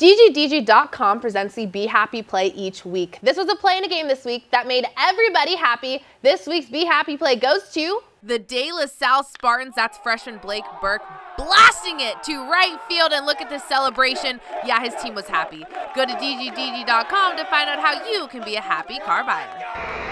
DGDG.com presents the Be Happy Play each week. This was a play in a game this week that made everybody happy. This week's Be Happy Play goes to the De La Salle Spartans. That's freshman Blake Burke blasting it to right field. And look at this celebration. Yeah, his team was happy. Go to DGDG.com to find out how you can be a happy car buyer.